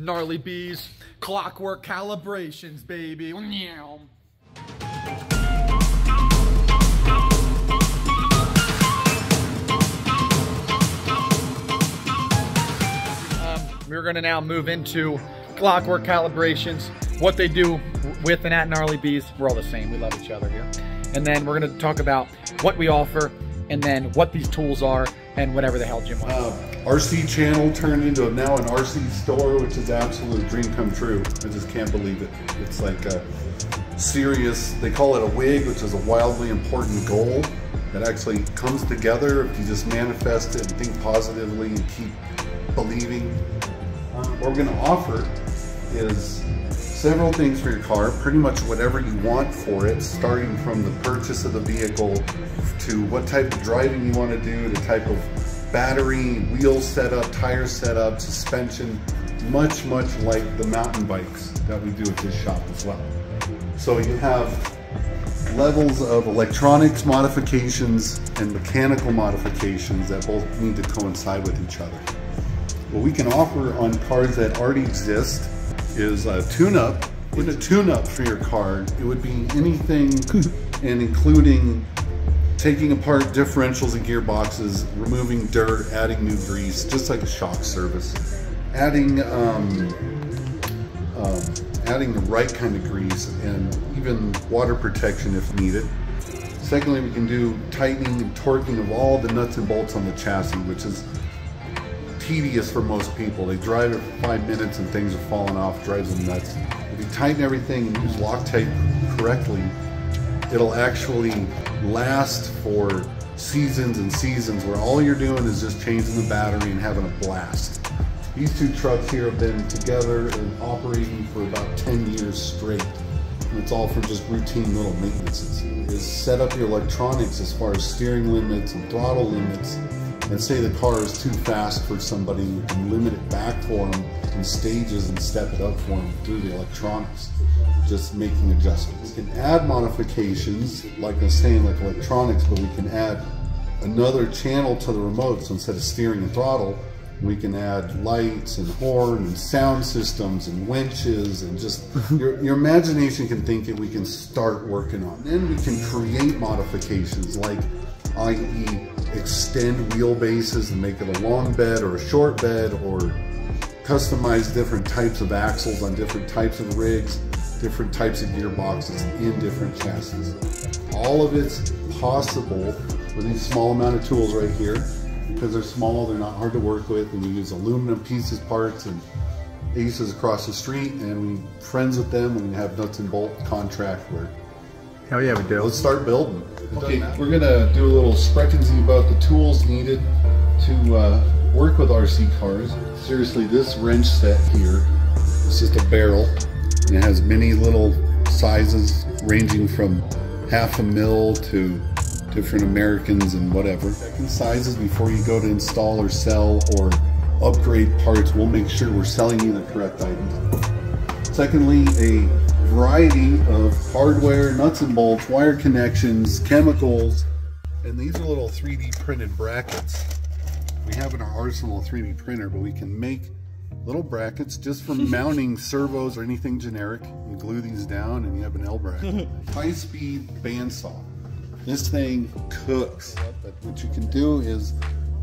Gnarly B's, clockwork calibrations, baby. Um, we're gonna now move into clockwork calibrations, what they do with and at Gnarly B's. We're all the same, we love each other here. And then we're gonna talk about what we offer and then what these tools are and whatever the hell Jim wants. Uh, RC channel turned into now an RC store, which is absolute dream come true. I just can't believe it. It's like a serious, they call it a wig, which is a wildly important goal that actually comes together if you just manifest it and think positively and keep believing. Uh, what we're going to offer is several things for your car, pretty much whatever you want for it, starting from the purchase of the vehicle to what type of driving you want to do, the type of battery, wheel setup, tire setup, suspension, much, much like the mountain bikes that we do at this shop as well. So you have levels of electronics modifications and mechanical modifications that both need to coincide with each other. What we can offer on cars that already exist is a tune-up. With a tune-up for your car, it would be anything and including taking apart differentials and gearboxes, removing dirt, adding new grease, just like a shock service. Adding um, um, adding the right kind of grease and even water protection if needed. Secondly, we can do tightening and torquing of all the nuts and bolts on the chassis, which is tedious for most people. They drive it for five minutes and things are falling off, drives them nuts. If you tighten everything and use Loctite correctly, it'll actually last for seasons and seasons where all you're doing is just changing the battery and having a blast. These two trucks here have been together and operating for about 10 years straight. And it's all for just routine little maintenance. Is set up your electronics as far as steering limits and throttle limits and say the car is too fast for somebody, can limit it back for them in stages and step it up for them through the electronics, just making adjustments. We can add modifications, like I was saying, like electronics, but we can add another channel to the remote. So instead of steering and throttle, we can add lights and horn and sound systems and winches and just mm-hmm. your, your imagination can think it. We can start working on. Then we can create modifications like i.e. extend wheelbases and make it a long bed or a short bed or customize different types of axles on different types of rigs, different types of gearboxes in different chassis. All of it's possible with these small amount of tools right here because they're small, they're not hard to work with, and we use aluminum pieces, parts, and aces across the street, and we friends with them, and we have nuts and bolt contract where Hell yeah, we do. Let's start building. Okay, we're gonna do a little sprechen about the tools needed to uh, work with RC cars. Seriously, this wrench set here, it's just a barrel, and it has many little sizes ranging from half a mil to different Americans and whatever. Checking sizes before you go to install or sell or upgrade parts. We'll make sure we're selling you the correct items. Secondly, a variety of hardware, nuts and bolts, wire connections, chemicals, and these are little 3D printed brackets. We have in our arsenal a 3D printer, but we can make little brackets just for mounting servos or anything generic. You glue these down and you have an L bracket. High speed bandsaw. This thing cooks. But what you can do is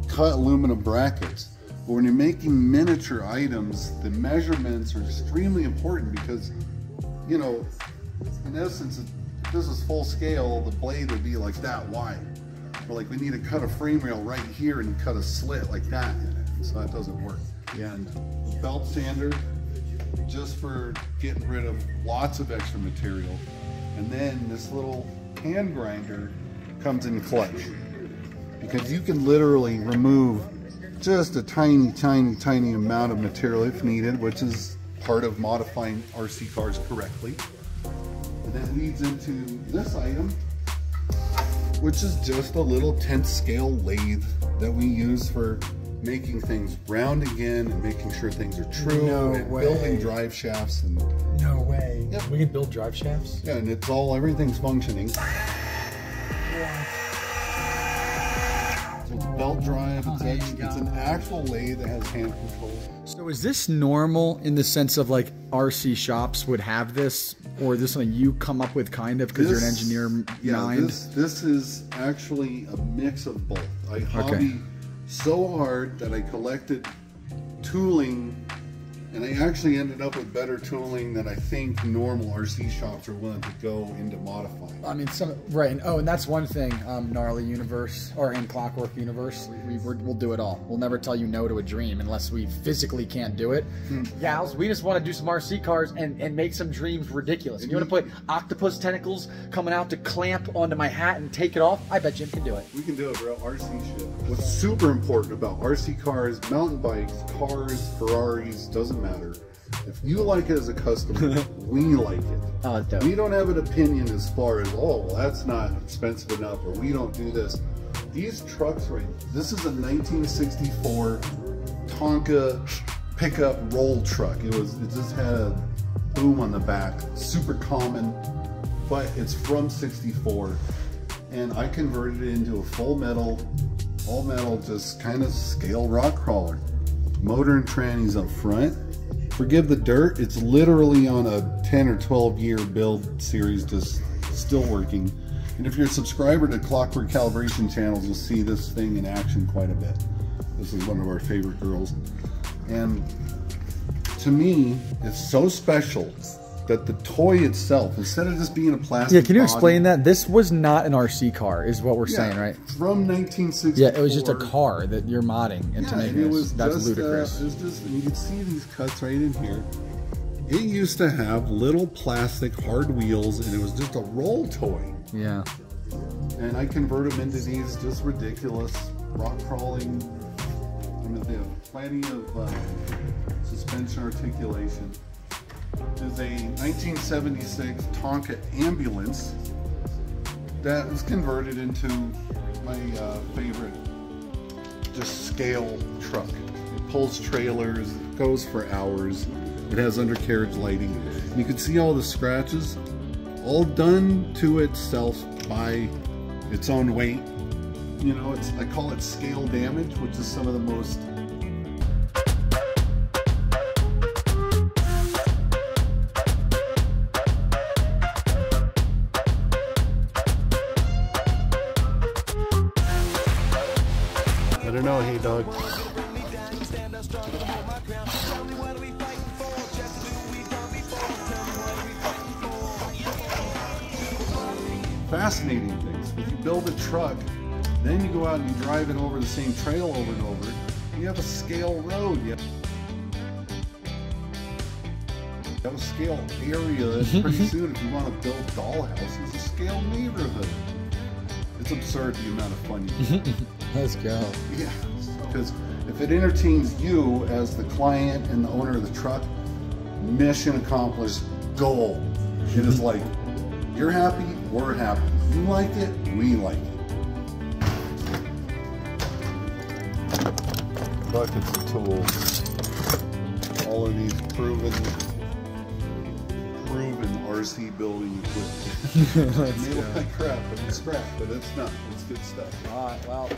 cut aluminum brackets. But when you're making miniature items, the measurements are extremely important because, you know, in essence, if this is full scale, the blade would be like that wide. But like we need to cut a frame rail right here and cut a slit like that in it. So that doesn't work. And belt sander, just for getting rid of lots of extra material. And then this little hand grinder comes in clutch because you can literally remove just a tiny, tiny, tiny amount of material if needed, which is part of modifying RC cars correctly. And that leads into this item, which is just a little 10th scale lathe that we use for making things round again and making sure things are true No and way. building drive shafts and No way. Yep. We can build drive shafts. yeah, and it's all everything's functioning. So it's belt drive. It's, oh, actually, it's an actual lathe that has hand controls. So is this normal in the sense of like RC shops would have this, or is this something you come up with kind of because you're an engineer yeah, mind? This, this is actually a mix of both. I hobby so hard that I collected tooling, and I actually ended up with better tooling than I think normal RC shops are willing to go into modifying. I mean, some right. And, oh, and that's one thing. Um, gnarly universe or in Clockwork Universe, we, we'll do it all. We'll never tell you no to a dream unless we physically can't do it. Gals, we just want to do some RC cars and and make some dreams ridiculous. If you want to put octopus tentacles coming out to clamp onto my hat and take it off, I bet Jim can do it. We can do it, bro. RC shit. What's super important about RC cars, mountain bikes, cars, Ferraris, doesn't matter. If you like it as a customer, we like it. Oh, dope. We don't have an opinion as far as, oh, well, that's not expensive enough, or we don't do this. These trucks, right? This is a 1964 Tonka pickup roll truck. It was, it just had a boom on the back, super common, but it's from 64. And I converted it into a full metal, all metal, just kind of scale rock crawler. Motor and trannies up front. Forgive the dirt, it's literally on a 10 or 12 year build series, just still working. And if you're a subscriber to Clockwork Calibration channels, you'll see this thing in action quite a bit. This is one of our favorite girls. And to me, it's so special that the toy itself, instead of just being a plastic Yeah, can you body- explain that? This was not an RC car, is what we're Yeah, saying, right? From 1964. Yeah, it was just a car that you're modding into Yeah, making it this. was That's just, ludicrous. Uh, it was just, and you can see these cuts right in here. It used to have little plastic hard wheels, and it was just a roll toy. yeah. And I convert them into these just ridiculous rock crawling. I mean, they have plenty of uh, suspension articulation. There's a 1976 Tonka ambulance that was converted into my uh, favorite just scale truck. It pulls trailers, goes for hours. It has undercarriage lighting. You can see all the scratches, all done to itself by its own weight. You know, it's I call it scale damage, which is some of the most I don't hey dog. Fascinating things. If you build a truck, then you go out and you drive it over the same trail over and over, you have a scale road. You have a scale area mm-hmm. pretty soon, if you want to build dollhouses, a scale neighborhood. It's absurd the amount of fun you get. Mm-hmm. Let's go. Yeah, because if it entertains you as the client and the owner of the truck, mission accomplished, goal. It is like, you're happy, we're happy. You like it, we like it. Buckets of tools. All of these proven, proven RC building equipment. Look like crap, but it's scrap, but it's not. It's good stuff. All right, well,